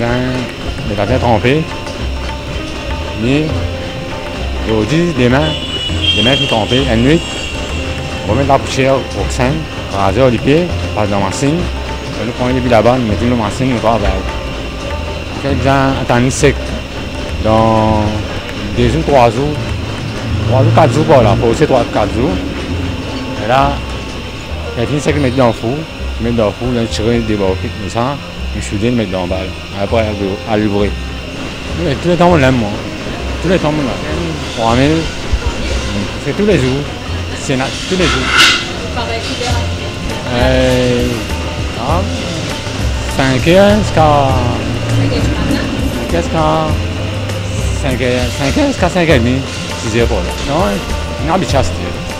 les patins trompés. Mais aujourd'hui, demain, demain, je suis trompé. À nuit, on va mettre la poussière au sein, raser les pieds, passer dans ma signe. Nous prenons depuis là-bas, nous mettons ma signe, nous va avec. Après, bien, attendre sec. Dans deux jours, trois jours, trois jours, quatre jours, voilà, faut aussi trois, quatre jours. Et là, il sec, mettre dans le four, mettre dans le four, tirer des barquettes, mais ça, le mettre dans le balle. Après, à l'ouvrir. Tous les temps, on l'aime, moi. Tous les temps, on l'aime. On ramène. C'est tous les jours. C'est tous les jours. Euh, ah, 5 heures jusqu'à. Jusqu'à 5 heures, 5 heures jusqu'à 5 heures et demie, 6 heures pour là. Non, une habitude.